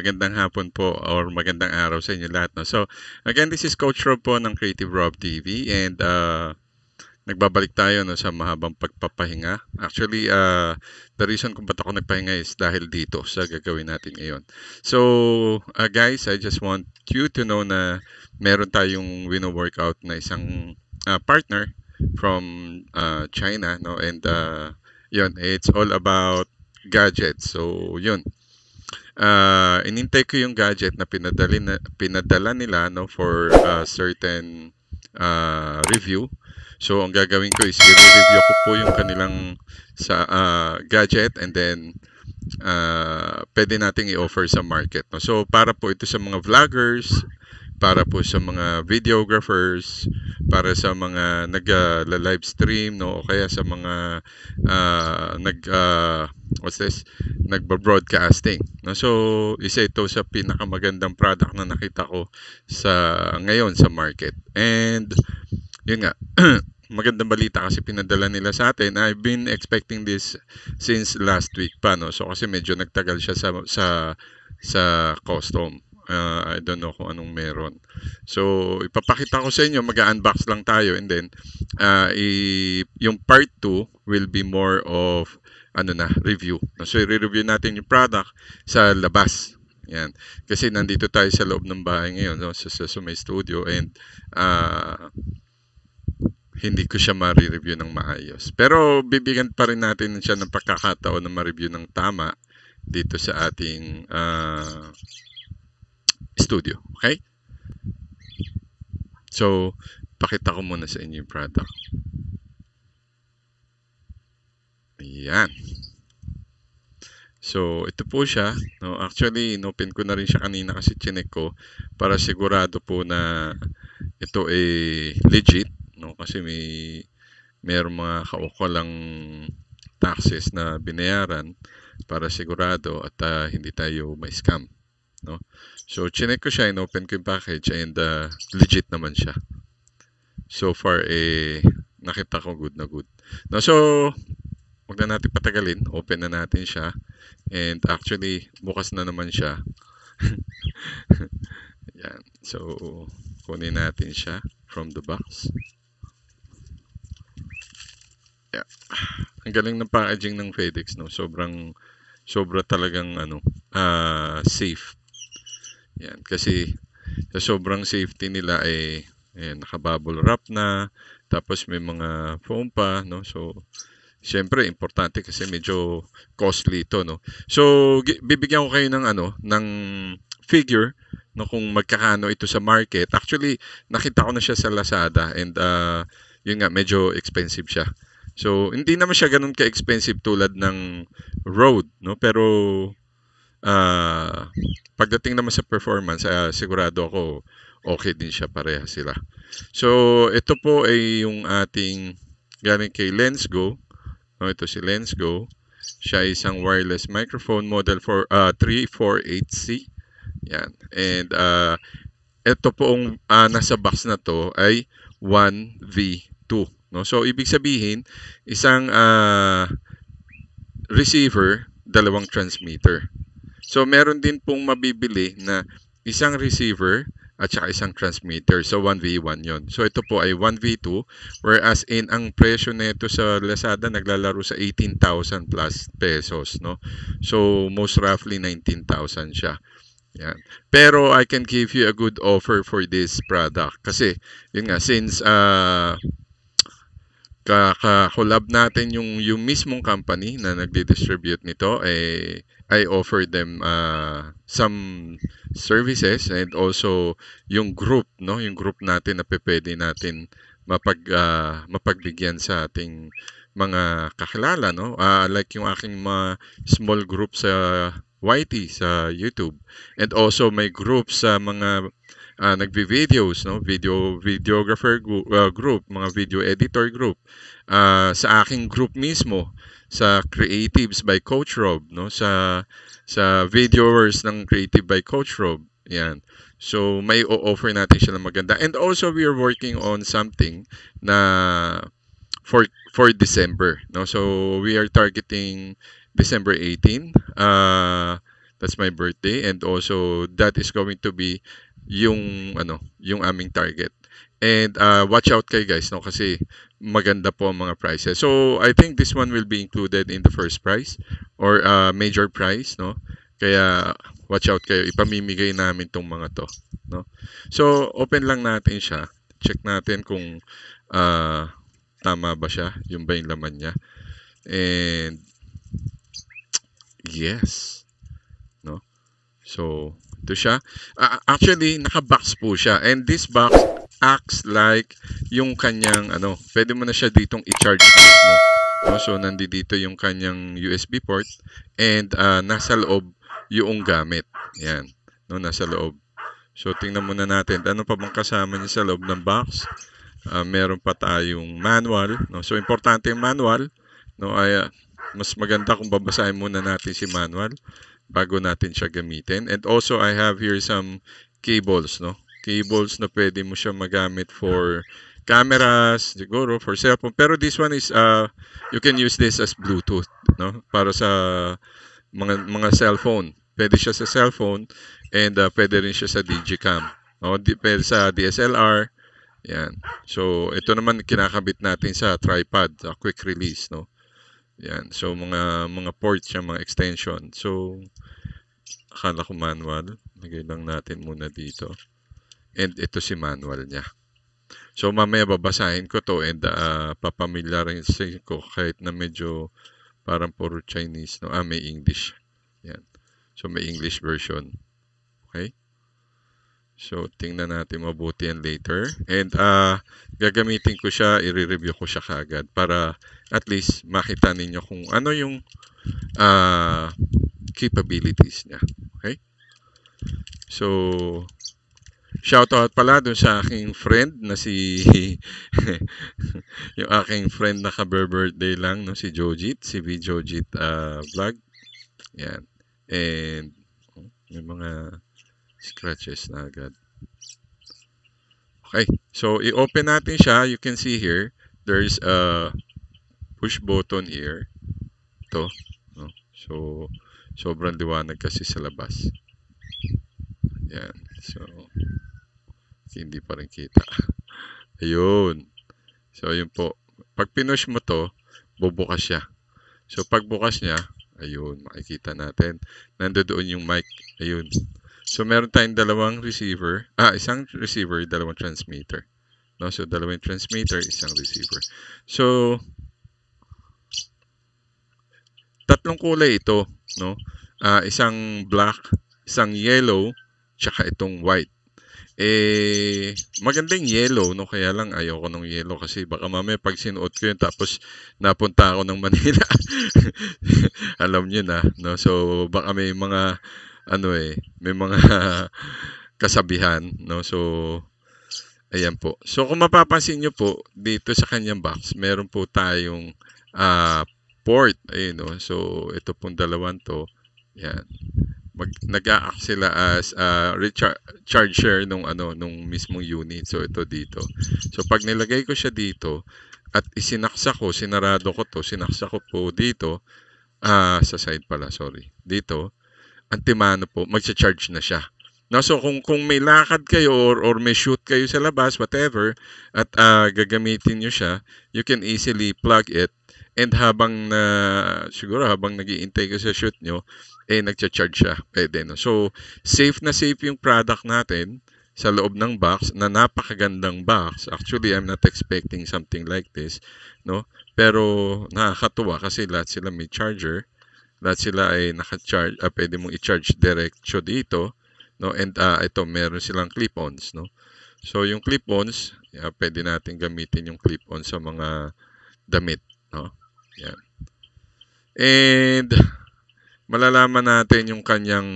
Magandang hapon po or magandang araw sa inyo lahat. No? So, again, this is Coach Rob po ng Creative Rob TV and uh, nagbabalik tayo no, sa mahabang pagpapahinga. Actually, uh, the reason kung ba't ako nagpahinga is dahil dito sa gagawin natin ngayon. So, uh, guys, I just want you to know na meron tayong wino-workout na isang uh, partner from uh, China. No? And uh, yun, it's all about gadgets. So, yun uh, inintay ko yung gadget na pinadali na, pinadala nila no for a certain uh, review. So ang gagawin ko is i-review ko po yung kanilang sa uh, gadget and then uh, pwede nating i-offer sa market. No? So para po ito sa mga vloggers, para po sa mga videographers, para sa mga nag-live uh, stream, no, o kaya sa mga uh, nag uh, what's this, nagba-broadcasting. No? So, isa ito sa pinakamagandang product na nakita ko sa ngayon sa market. And yun nga, magandang balita kasi pinadala nila sa atin. I've been expecting this since last week pa, no. So kasi medyo nagtagal siya sa sa sa custom. Uh, I don't know kung anong meron. So, ipapakita ko sa inyo, mag-unbox lang tayo and then uh, i- yung part 2 will be more of ano na, review. So, i-review natin yung product sa labas. Yan. Kasi nandito tayo sa loob ng bahay ngayon, no? sa, sa, sa may studio and uh, hindi ko siya ma-review ng maayos. Pero bibigyan pa rin natin siya ng pagkakataon na ma-review ng tama dito sa ating uh, studio. Okay? So, pakita ko muna sa inyo yung product. Ayan. So, ito po siya. No? Actually, inopen ko na rin siya kanina kasi chinek ko para sigurado po na ito ay legit. No? Kasi may mayroong mga kaukulang taxes na binayaran para sigurado at uh, hindi tayo may-scam. No? So, chinek ko siya, in-open ko yung package and uh, legit naman siya. So far, eh, nakita ko good na good. No, so, wag na natin patagalin. Open na natin siya. And actually, bukas na naman siya. Yan. So, kunin natin siya from the box. Yeah. Ang galing ng packaging ng FedEx, no? Sobrang, sobra talagang, ano, uh, safe. Yan. Kasi, sa sobrang safety nila, eh, ayan, naka-bubble wrap na. Tapos, may mga foam pa, no? So, Siyempre, importante kasi medyo costly ito, no? So, bibigyan ko kayo ng ano, ng figure no kung magkakano ito sa market. Actually, nakita ko na siya sa Lazada and uh, yun nga medyo expensive siya. So, hindi naman siya ganun ka-expensive tulad ng Rode, no? Pero uh, pagdating naman sa performance, uh, sigurado ako okay din siya pareha sila. So, ito po ay yung ating galing kay Lensgo No, ito si Lensgo. Siya ay isang wireless microphone model for uh, 348C. Yan. And uh, ito poong uh, nasa box na to ay 1V2. No? So, ibig sabihin, isang uh, receiver, dalawang transmitter. So, meron din pong mabibili na isang receiver, at saka isang transmitter. So 1V1 yon. So ito po ay 1V2 whereas in ang presyo nito sa Lazada naglalaro sa 18,000 plus pesos, no? So most roughly 19,000 siya. Yan. Pero I can give you a good offer for this product kasi yun nga since uh, kaka-collab natin yung yung mismong company na nagdi-distribute nito eh I offer them uh, some services and also yung group no? Yung group natin na pwede natin mapag uh, mapagbigyan sa ating mga kakilala no? Uh, like yung aking mga small group sa YT sa YouTube. And also may group sa mga uh, nagvi-videos no video videographer group, uh, group mga video editor group uh, sa aking group mismo sa Creatives by Coach Rob, no? Sa sa videos ng Creative by Coach Rob. Yan. So may o-offer natin siya ng maganda. And also we are working on something na for for December, no? So we are targeting December 18. Uh That's my birthday and also that is going to be yung ano, yung aming target. And uh, watch out kayo guys no kasi maganda po ang mga prices. So I think this one will be included in the first price or uh, major price no. Kaya watch out kayo. Ipamimigay namin tong mga to, no. So open lang natin siya. Check natin kung uh, tama ba siya, yung ba yung laman niya. And yes. No. So ito siya. Ah, actually naka-box po siya. And this box acts like yung kanyang ano, pwede mo na siya ditong i-charge mismo. No? So nandito yung kanyang USB port and ah, nasa loob yung gamit. Yan. No, nasa loob. So tingnan muna natin ano pa bang kasama niya sa loob ng box. Ah, meron pa tayong manual, no. So importante yung manual, no, ay ah, mas maganda kung babasahin muna natin si manual bago natin siya gamitin. And also I have here some cables, no cables na pwede mo siya magamit for cameras, siguro for cellphone. Pero this one is uh you can use this as Bluetooth, no? Para sa mga mga cellphone. Pwede siya sa cellphone and uh, pwede rin siya sa Digicam. No? Pwede sa DSLR. Yan. So ito naman kinakabit natin sa tripod, sa quick release, no? Yan. So mga mga ports siya, mga extension. So akala ko manual. Lagay lang natin muna dito. And ito si manual niya. So mamaya babasahin ko to and uh, papamilyarin ko kahit na medyo parang puro Chinese. No? Ah, may English. Yan. So may English version. Okay? So tingnan natin mabuti yan later. And uh, gagamitin ko siya, i-review ko siya kaagad para at least makita ninyo kung ano yung uh, capabilities niya. Okay? So, Shoutout pala dun sa aking friend na si yung aking friend na ka-birthday lang no si Jojit, si V Jojit uh, vlog. Yan. And oh, may mga scratches na agad. Okay. So i-open natin siya. You can see here there's a push button here. Ito, no. So sobrang liwanag kasi sa labas. Yan. So hindi pa rin kita. Ayun. So, ayun po. Pag pinush mo to, bubukas siya. So, pag bukas niya, ayun, makikita natin. Nandoon yung mic. Ayun. So, meron tayong dalawang receiver. Ah, isang receiver, dalawang transmitter. No? So, dalawang transmitter, isang receiver. So, tatlong kulay ito. No? Ah, isang black, isang yellow, tsaka itong white eh magandang yellow no kaya lang ayoko ng yellow kasi baka mamaya pag sinuot ko yun tapos napunta ako ng Manila alam niyo na no so baka may mga ano eh may mga kasabihan no so ayan po so kung mapapansin niyo po dito sa kanyang box meron po tayong uh, port ayun no so ito pong dalawan to yan nag-a-act sila as uh, recharger nung ano nung mismong unit. So ito dito. So pag nilagay ko siya dito at isinaksa ko, sinarado ko to, sinaksa ko po dito uh, sa side pala, sorry. Dito, antimano po, magcha-charge na siya. No, so kung kung may lakad kayo or, or may shoot kayo sa labas, whatever, at uh, gagamitin niyo siya, you can easily plug it and habang na siguro habang nagiintay ka sa shoot nyo, eh nagcha-charge siya. Pwede, no? So, safe na safe yung product natin sa loob ng box na napakagandang box. Actually, I'm not expecting something like this, no? Pero nakakatuwa kasi lahat sila may charger. Lahat sila ay naka-charge, uh, pwede mong i-charge diretso dito, no? And uh, ito, meron silang clip-ons, no? So, yung clip-ons, uh, pwede natin gamitin yung clip-ons sa mga damit, no? Yan. And malalaman natin yung kanyang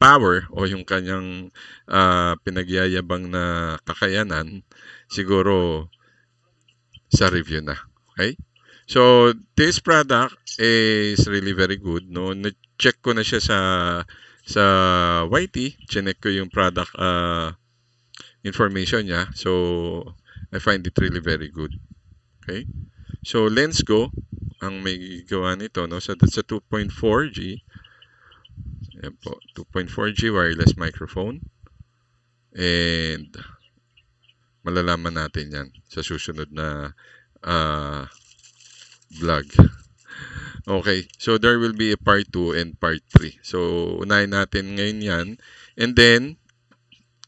power o yung kanyang uh, pinagyayabang na kakayanan siguro sa review na. Okay? So, this product is really very good. No? Na-check ko na siya sa sa YT. Chinek ko yung product uh, information niya. So, I find it really very good. Okay? So, Lens Go ang may gawa nito no so that's a 2.4G Ayan po, 2.4G wireless microphone. And malalaman natin yan sa susunod na uh, vlog. Okay, so there will be a part 2 and part 3. So, unahin natin ngayon yan. And then,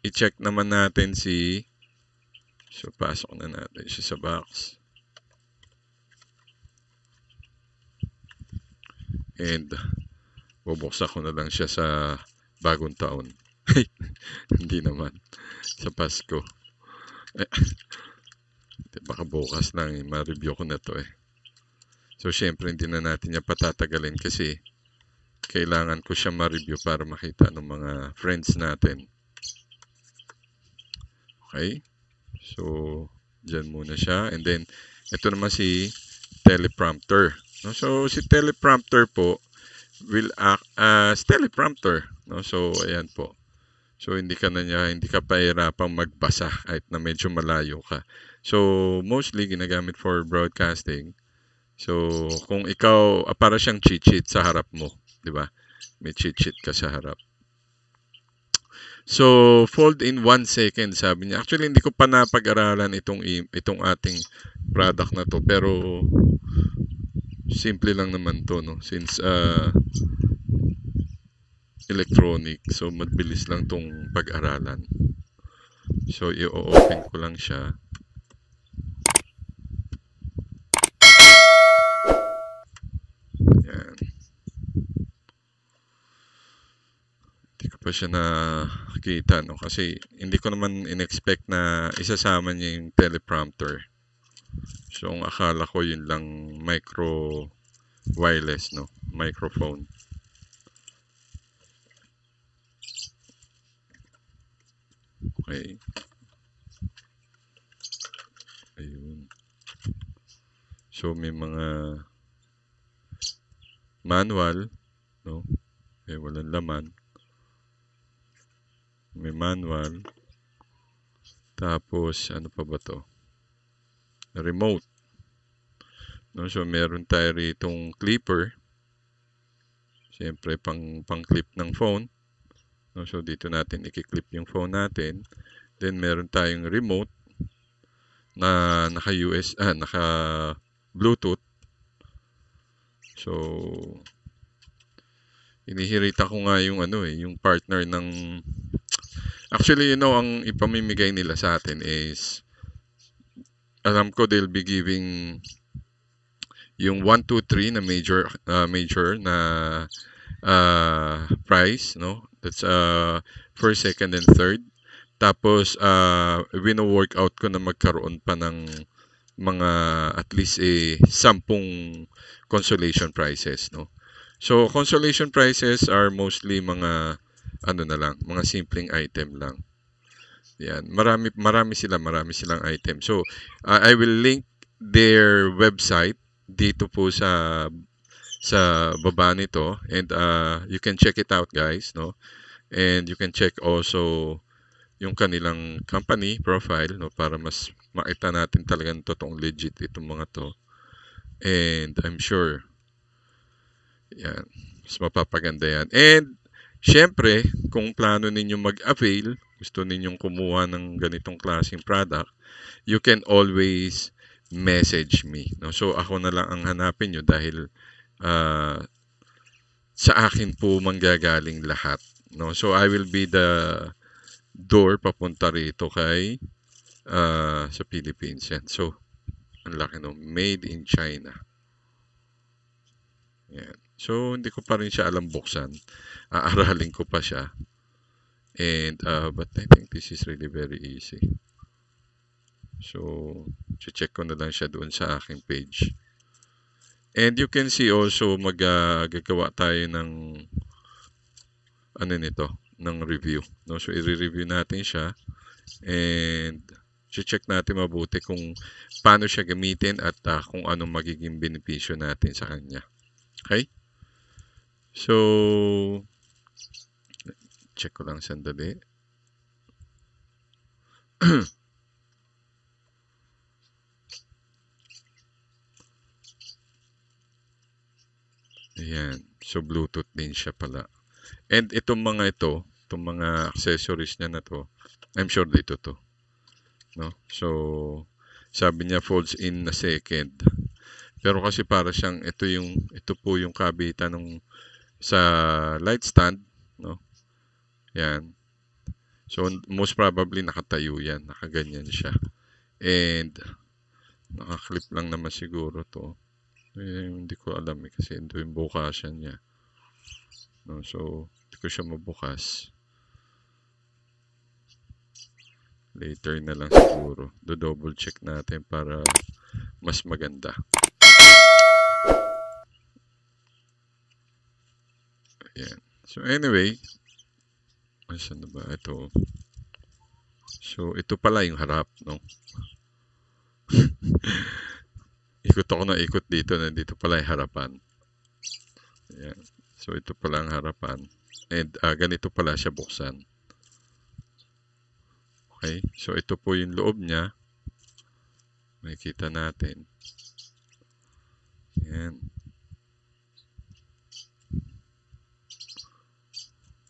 i-check naman natin si So, pasok na natin siya sa box. And, bubuksan ko na lang siya sa bagong taon. Hindi naman. Sa Pasko. Eh, baka bukas lang eh. Ma-review ko na to eh. So, syempre, hindi na natin niya patatagalin kasi kailangan ko siya ma-review para makita ng mga friends natin. Okay? So, dyan muna siya. And then, ito naman si teleprompter. No? So, si teleprompter po will act as teleprompter. No? So, ayan po. So, hindi ka na niya, hindi ka pahirapang magbasa kahit na medyo malayo ka. So, mostly ginagamit for broadcasting. So, kung ikaw, ah, para siyang cheat sa harap mo, di ba? May cheat ka sa harap. So, fold in one second, sabi niya. Actually, hindi ko pa napag-aralan itong, itong ating product na to. Pero, simple lang naman to, no? Since, uh, electronic, so mabilis lang tong pag-aralan. So, i-open ko lang siya. Yan. Hindi ko pa siya nakita, no? Kasi hindi ko naman in-expect na isasama niya yung teleprompter. So, ang akala ko yun lang micro wireless, no? Microphone. Okay. Ayun. So, may mga manual, no? Eh, walang laman. May manual. Tapos, ano pa ba to? Remote. No? So, meron tayo ritong clipper. Siyempre, pang, pang clip ng phone. No? So, dito natin i-clip yung phone natin. Then, meron tayong remote na naka-US, ah, naka-Bluetooth. So, inihirita ko nga yung ano eh, yung partner ng Actually, you know, ang ipamimigay nila sa atin is alam ko they'll be giving yung 1 2 3 na major uh, major na uh, prize, no? That's uh first, second and third. Tapos uh wino-workout ko na magkaroon pa ng mga at least eh sampung consolation prizes, no? So consolation prizes are mostly mga ano na lang, mga simpleng item lang. Yan, marami marami sila, marami silang item. So, uh, I will link their website dito po sa sa baba nito. And uh, you can check it out guys no? And you can check also yung kanilang company profile no? Para mas makita natin talagang totoong legit itong mga to. And I'm sure yan mas mapapaganda yan. And Siyempre, kung plano ninyo mag-avail, gusto ninyong kumuha ng ganitong klaseng product, you can always message me. No? So, ako na lang ang hanapin nyo dahil uh, sa akin po manggagaling lahat. No? So, I will be the door papunta rito kay uh, sa Philippines. So, ang laki no, made in China. Yan. So, hindi ko pa rin siya alam buksan. Aaralin ko pa siya. And, uh, but I think this is really very easy. So, check ko na lang siya doon sa aking page. And you can see also, magagawa uh, tayo ng ano nito, ng review. No? So, i-review natin siya. And, check natin mabuti kung paano siya gamitin at uh, kung anong magiging benepisyo natin sa kanya. Okay? So, check ko lang sandali. Ayan. So, Bluetooth din siya pala. And itong mga ito, itong mga accessories niya na to, I'm sure dito to. No? So, sabi niya folds in na second. Pero kasi para siyang ito yung ito po yung kabitan ng sa light stand, no? Yan. So most probably nakatayo yan, nakaganyan siya. And nakaklip lang naman siguro to. Eh, hindi ko alam eh, kasi ito yung bukasan niya. No, so hindi ko siya mabukas. Later na lang siguro. Do double check natin para mas maganda. Ayan. So anyway, asan na ba? Ito. So ito pala yung harap, no? ikot ako na ikot dito na dito pala yung harapan. Ayan. So ito pala ang harapan. And uh, ganito pala siya buksan. Okay, so ito po yung loob niya. Makikita natin. Yan.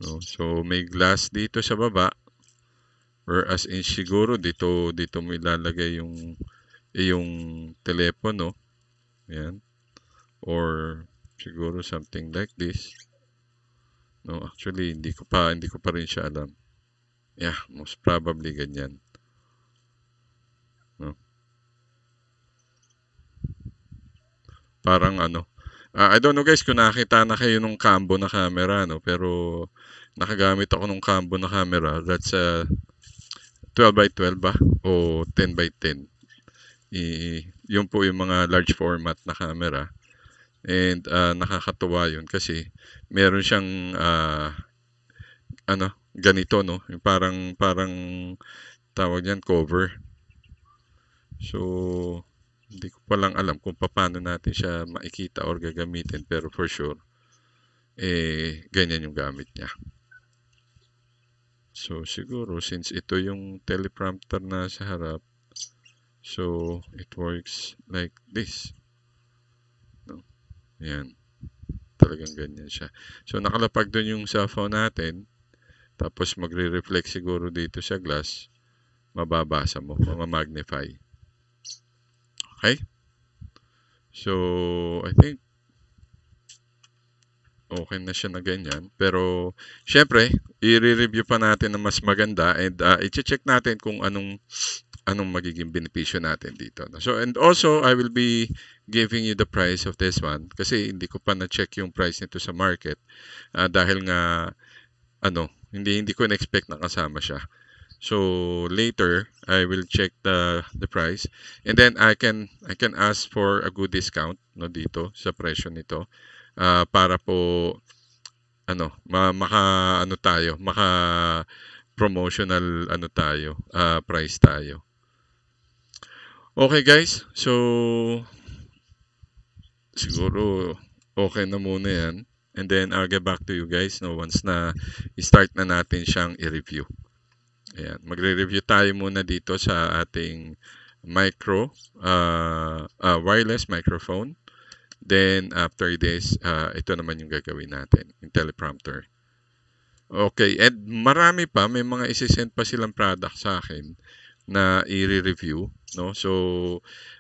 No, so may glass dito sa baba. Whereas in siguro dito dito mo ilalagay yung yung telepono. Yan. Or siguro something like this. No, actually hindi ko pa hindi ko pa rin siya alam. Yeah, most probably ganyan. No? Parang ano, uh, I don't know guys kung nakita na kayo nung combo na camera, no? Pero nakagamit ako nung combo na camera. That's a uh, 12 by 12 ba? O 10 by 10. I, yun po yung mga large format na camera. And uh, nakakatuwa yun kasi meron siyang uh, ano, ganito no yung parang parang tawag yan cover so hindi ko pa lang alam kung paano natin siya makikita or gagamitin pero for sure eh ganyan yung gamit niya so siguro since ito yung teleprompter na sa harap so it works like this no yan talagang ganyan siya so nakalapag doon yung cellphone natin tapos magre-reflect siguro dito sa glass. Mababasa mo, mamagnify. Okay? So, I think okay na siya na ganyan. Pero, syempre, i-review pa natin na mas maganda and uh, i-check natin kung anong anong magiging benepisyo natin dito. So, and also, I will be giving you the price of this one kasi hindi ko pa na-check yung price nito sa market uh, dahil nga ano, hindi hindi ko na-expect na kasama siya. So later I will check the the price and then I can I can ask for a good discount no dito sa presyo nito uh, para po ano ma, maka ano tayo maka promotional ano tayo uh, price tayo. Okay guys, so siguro okay na muna yan. And then I'll get back to you guys no once na i-start na natin siyang i-review. Ayan, magre-review tayo muna dito sa ating micro uh, uh, wireless microphone. Then after this, uh, ito naman yung gagawin natin, yung teleprompter. Okay, and marami pa, may mga isi-send pa silang product sa akin na i-review, no? So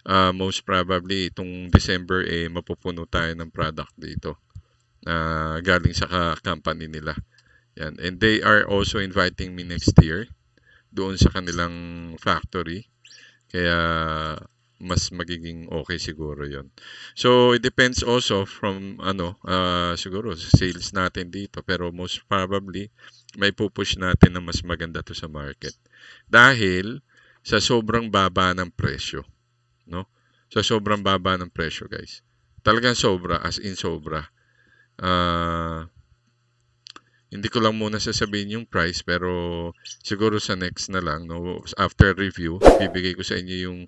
uh, most probably itong December eh mapupuno tayo ng product dito na uh, galing sa company nila. Yan. And they are also inviting me next year doon sa kanilang factory. Kaya mas magiging okay siguro yon. So it depends also from ano uh, siguro sales natin dito. Pero most probably may pupush natin na mas maganda to sa market. Dahil sa sobrang baba ng presyo no? Sa sobrang baba ng presyo guys. Talagang sobra as in sobra. Uh, hindi ko lang muna sasabihin yung price pero siguro sa next na lang no after review bibigay ko sa inyo yung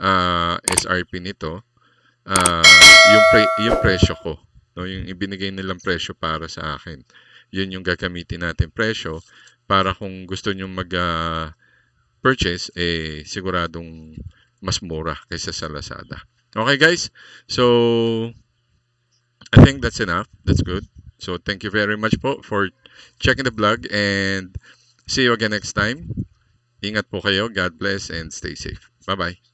uh, ah, SRP nito uh, yung pre, yung presyo ko no yung ibinigay nilang presyo para sa akin yun yung gagamitin natin presyo para kung gusto niyo mag uh, purchase eh siguradong mas mura kaysa sa Lazada okay guys so I think that's enough. That's good. So thank you very much po for checking the vlog and see you again next time. Ingat po kayo. God bless and stay safe. Bye-bye.